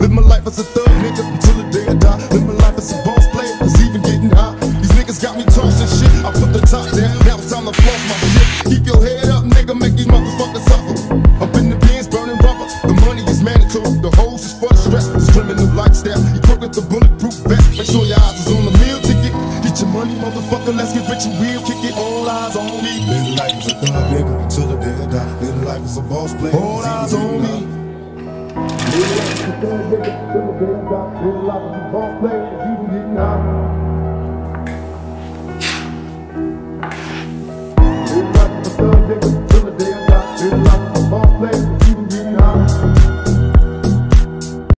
Live my life as a thug nigga until the day I die. Live my life as a boss player, cause even getting high. These niggas got me tossing shit. I put the top down, now it's time to floss my shit. Keep your head up, nigga, make these motherfuckers suffer. Up in the Benz, burning rubber. The money is mandatory. The hoes is for the stress. It's criminal lifestyle. You crook with the bulletproof vest. Make sure your eyes is on the meal ticket. Get your money, motherfucker. Let's get rich and real. Kick it. All eyes on me. Live life as a thug nigga until the day I die. Live life as a boss player. All eyes on me things they can still be done. There's a lot of false players that you didn't have. There's a can